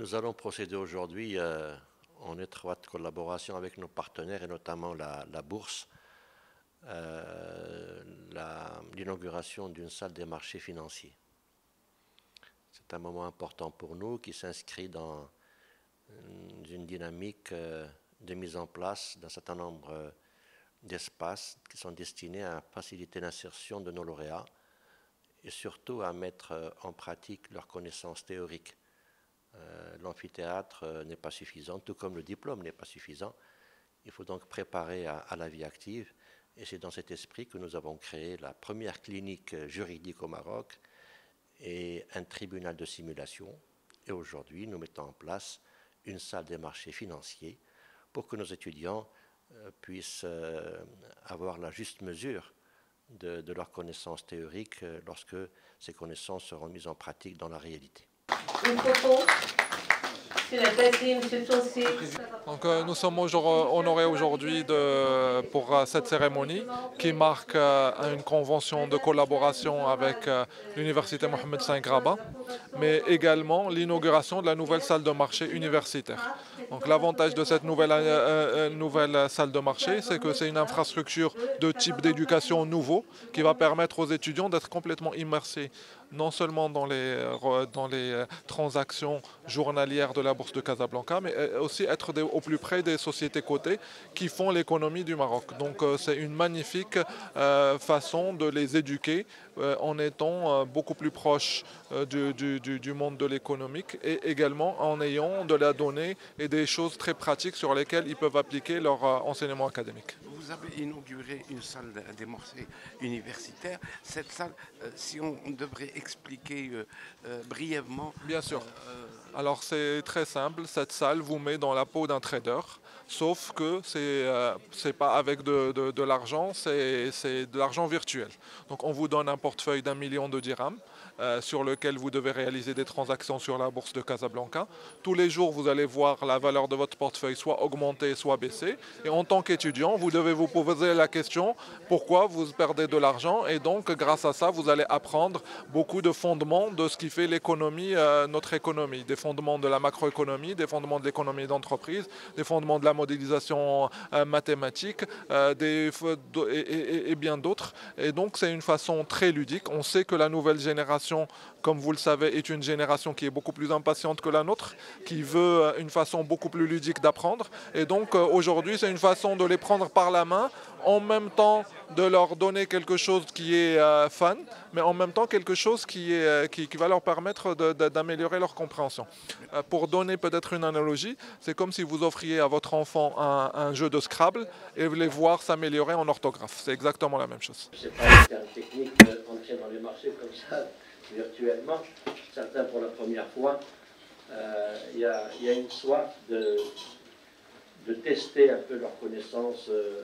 Nous allons procéder aujourd'hui euh, en étroite collaboration avec nos partenaires et notamment la, bourse, euh, l'inauguration d'une salle des marchés financiers. C'est un moment important pour nous qui s'inscrit dans une dynamique euh, de mise en place d'un certain nombre d'espaces qui sont destinés à faciliter l'insertion de nos lauréats et surtout à mettre en pratique leurs connaissances théoriques euh, l'amphithéâtre euh, n'est pas suffisant, tout comme le diplôme n'est pas suffisant. Il faut donc préparer à, la vie active. Et c'est dans cet esprit que nous avons créé la première clinique juridique au Maroc et un tribunal de simulation. Et aujourd'hui, nous mettons en place une salle des marchés financiers pour que nos étudiants euh, puissent avoir la juste mesure de, de leurs connaissances théoriques lorsque ces connaissances seront mises en pratique dans la réalité. いうこ。Donc, euh, nous sommes honorés aujourd'hui pour euh, cette cérémonie qui marque euh, une convention de collaboration avec l'Université Mohamed V Rabat, mais également l'inauguration de la nouvelle salle de marché universitaire. Donc l'avantage de cette nouvelle, nouvelle salle de marché, c'est que c'est une infrastructure de type d'éducation nouveau qui va permettre aux étudiants d'être complètement immersés non seulement dans les, euh, dans les euh, transactions journalières de la Bourse de Casablanca, mais euh, aussi être au plus près des sociétés cotées qui font l'économie du Maroc. Donc c'est une magnifique façon de les éduquer en étant beaucoup plus proche du, du, monde de l'économique et également en ayant de la donnée et des choses très pratiques sur lesquelles ils peuvent appliquer leur enseignement académique vous avez inauguré une salle des morcés universitaire. Cette salle, euh, si on devrait expliquer euh, euh, brièvement. Bien sûr. Alors c'est très simple, cette salle vous met dans la peau d'un trader, sauf que c'est n'est pas avec de, de l'argent, c'est de l'argent virtuel. Donc on vous donne un portefeuille d'un million de dirhams. Euh, sur lequel vous devez réaliser des transactions sur la bourse de Casablanca. Tous les jours, vous allez voir la valeur de votre portefeuille soit augmenter, soit baisser. Et en tant qu'étudiant, vous devez vous poser la question pourquoi vous perdez de l'argent? Et donc, grâce à ça, vous allez apprendre beaucoup de fondements de ce qui fait l'économie, euh, notre économie. Des fondements de la macroéconomie, des fondements de l'économie d'entreprise, des fondements de la modélisation euh, mathématique des, et bien d'autres. Et donc, c'est une façon très ludique. On sait que la nouvelle génération comme vous le savez, est une génération qui est beaucoup plus impatiente que la nôtre, qui veut euh, une façon beaucoup plus ludique d'apprendre. Et donc euh, aujourd'hui, c'est une façon de les prendre par la main, en même temps de leur donner quelque chose qui est euh, fun, mais en même temps quelque chose qui, est, qui, va leur permettre d'améliorer leur compréhension. pour donner peut-être une analogie, c'est comme si vous offriez à votre enfant un, jeu de Scrabble et vous les voir s'améliorer en orthographe. C'est exactement la même chose. C'est pas une technique d'entrer dans les marchés comme ça virtuellement, certains pour la première fois, euh, il y, a, une soif de, de, tester un peu leurs connaissances euh,